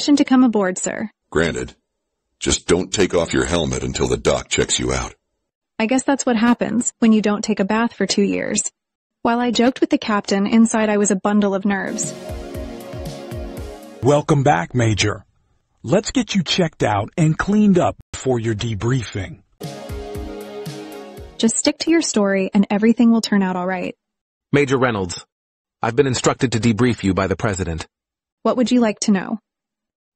Permission to come aboard, sir. Granted. Just don't take off your helmet until the doc checks you out. I guess that's what happens when you don't take a bath for two years. While I joked with the captain, inside I was a bundle of nerves. Welcome back, Major. Let's get you checked out and cleaned up for your debriefing. Just stick to your story and everything will turn out alright. Major Reynolds, I've been instructed to debrief you by the President. What would you like to know?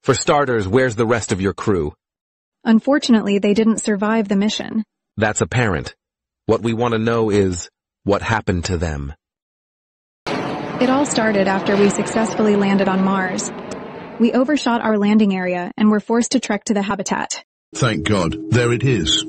For starters, where's the rest of your crew? Unfortunately, they didn't survive the mission. That's apparent. What we want to know is, what happened to them? It all started after we successfully landed on Mars. We overshot our landing area and were forced to trek to the habitat. Thank God, there it is.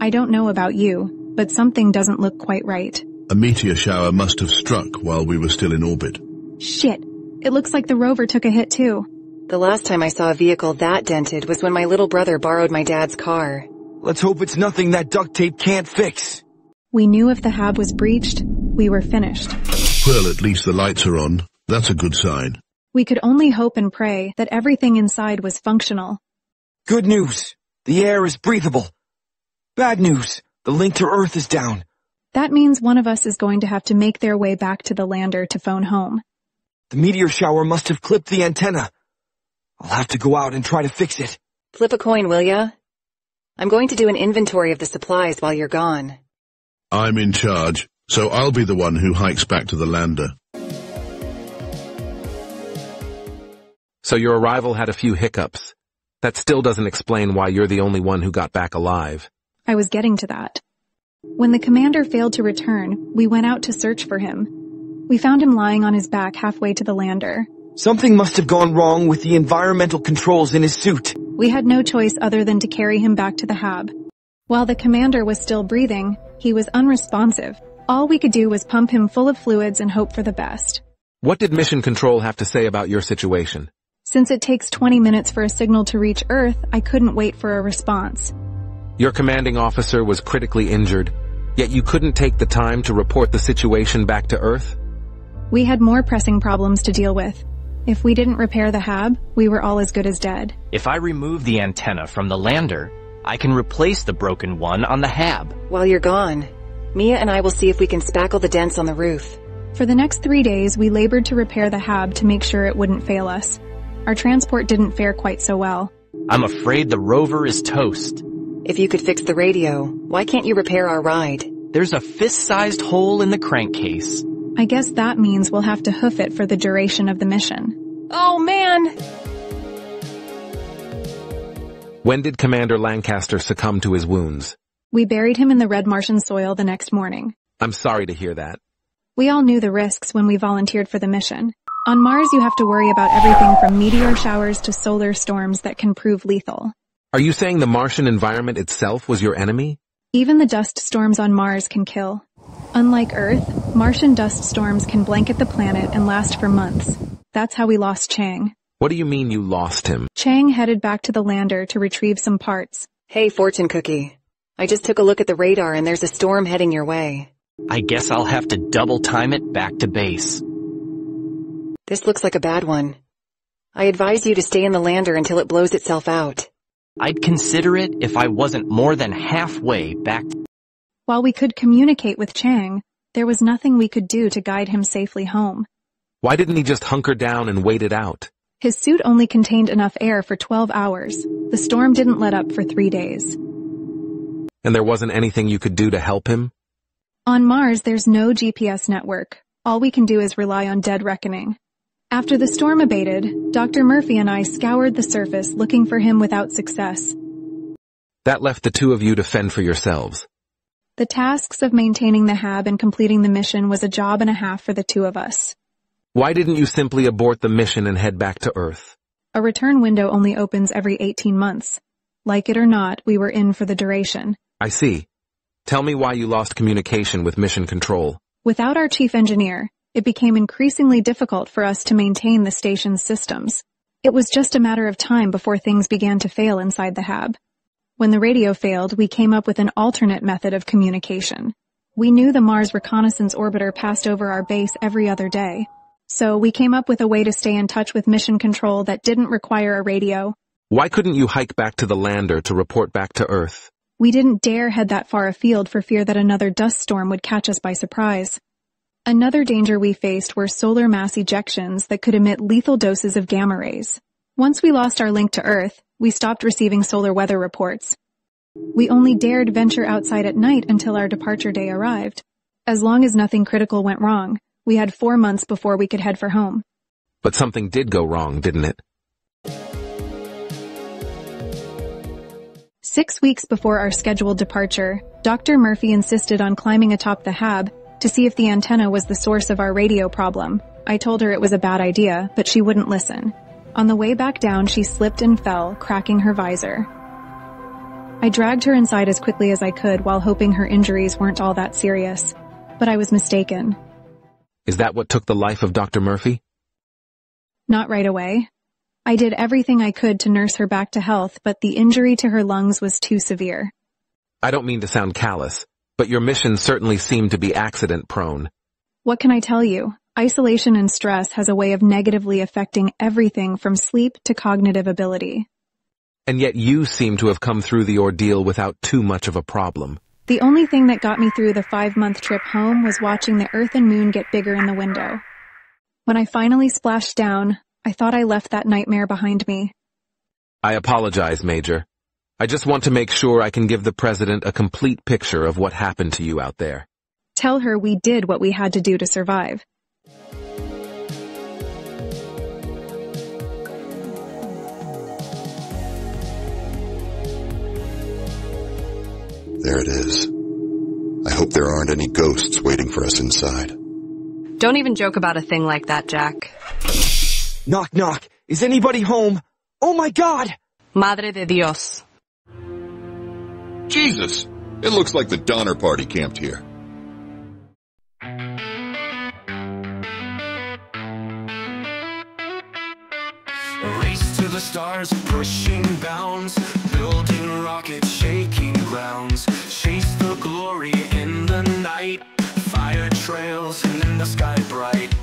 I don't know about you, but something doesn't look quite right. A meteor shower must have struck while we were still in orbit. Shit. It looks like the rover took a hit too. The last time I saw a vehicle that dented was when my little brother borrowed my dad's car. Let's hope it's nothing that duct tape can't fix. We knew if the hab was breached, we were finished. Well, at least the lights are on. That's a good sign. We could only hope and pray that everything inside was functional. Good news. The air is breathable. Bad news. The link to Earth is down. That means one of us is going to have to make their way back to the lander to phone home. The meteor shower must have clipped the antenna. I'll have to go out and try to fix it. Flip a coin, will ya? I'm going to do an inventory of the supplies while you're gone. I'm in charge, so I'll be the one who hikes back to the lander. So your arrival had a few hiccups. That still doesn't explain why you're the only one who got back alive. I was getting to that. When the commander failed to return, we went out to search for him. We found him lying on his back halfway to the lander. Something must have gone wrong with the environmental controls in his suit. We had no choice other than to carry him back to the hab. While the commander was still breathing, he was unresponsive. All we could do was pump him full of fluids and hope for the best. What did Mission Control have to say about your situation? Since it takes 20 minutes for a signal to reach Earth, I couldn't wait for a response. Your commanding officer was critically injured, yet you couldn't take the time to report the situation back to Earth? We had more pressing problems to deal with. If we didn't repair the hab, we were all as good as dead. If I remove the antenna from the lander, I can replace the broken one on the hab. While you're gone, Mia and I will see if we can spackle the dents on the roof. For the next three days, we labored to repair the hab to make sure it wouldn't fail us. Our transport didn't fare quite so well. I'm afraid the rover is toast. If you could fix the radio, why can't you repair our ride? There's a fist-sized hole in the crankcase. I guess that means we'll have to hoof it for the duration of the mission. Oh man! When did Commander Lancaster succumb to his wounds? We buried him in the red Martian soil the next morning. I'm sorry to hear that. We all knew the risks when we volunteered for the mission. On Mars, you have to worry about everything from meteor showers to solar storms that can prove lethal. Are you saying the Martian environment itself was your enemy? Even the dust storms on Mars can kill. Unlike Earth, Martian dust storms can blanket the planet and last for months. That's how we lost Chang. What do you mean you lost him? Chang headed back to the lander to retrieve some parts. Hey, fortune cookie. I just took a look at the radar and there's a storm heading your way. I guess I'll have to double time it back to base. This looks like a bad one. I advise you to stay in the lander until it blows itself out. I'd consider it if I wasn't more than halfway back. While we could communicate with Chang, there was nothing we could do to guide him safely home. Why didn't he just hunker down and wait it out? His suit only contained enough air for 12 hours. The storm didn't let up for three days. And there wasn't anything you could do to help him? On Mars, there's no GPS network. All we can do is rely on dead reckoning. After the storm abated, Dr. Murphy and I scoured the surface looking for him without success. That left the two of you to fend for yourselves. The tasks of maintaining the hab and completing the mission was a job and a half for the two of us. Why didn't you simply abort the mission and head back to Earth? A return window only opens every 18 months. Like it or not, we were in for the duration. I see. Tell me why you lost communication with Mission Control. Without our chief engineer, it became increasingly difficult for us to maintain the station's systems. It was just a matter of time before things began to fail inside the hab. When the radio failed, we came up with an alternate method of communication. We knew the Mars Reconnaissance Orbiter passed over our base every other day, So we came up with a way to stay in touch with mission control that didn't require a radio. Why couldn't you hike back to the lander to report back to Earth? We didn't dare head that far afield for fear that another dust storm would catch us by surprise. Another danger we faced were solar mass ejections that could emit lethal doses of gamma rays. Once we lost our link to Earth, we stopped receiving solar weather reports. We only dared venture outside at night until our departure day arrived. As long as nothing critical went wrong, we had four months before we could head for home. But something did go wrong, didn't it? Six weeks before our scheduled departure, Dr. Murphy insisted on climbing atop the HAB to see if the antenna was the source of our radio problem. I told her it was a bad idea, but she wouldn't listen. On the way back down, she slipped and fell, cracking her visor. I dragged her inside as quickly as I could while hoping her injuries weren't all that serious. But I was mistaken. Is that what took the life of Dr. Murphy? Not right away. I did everything I could to nurse her back to health, but the injury to her lungs was too severe. I don't mean to sound callous, but your mission certainly seemed to be accident prone. What can I tell you? Isolation and stress has a way of negatively affecting everything from sleep to cognitive ability. And yet you seem to have come through the ordeal without too much of a problem. The only thing that got me through the five-month trip home was watching the earth and moon get bigger in the window. When I finally splashed down, I thought I left that nightmare behind me. I apologize, Major. I just want to make sure I can give the President a complete picture of what happened to you out there. Tell her we did what we had to do to survive. There it is. I hope there aren't any ghosts waiting for us inside. Don't even joke about a thing like that, Jack. Knock, knock. Is anybody home? Oh my god! Madre de Dios. Jesus! It looks like the Donner Party camped here. The stars, pushing bounds, building rockets, shaking grounds. Chase the glory in the night, fire trails and in the sky bright.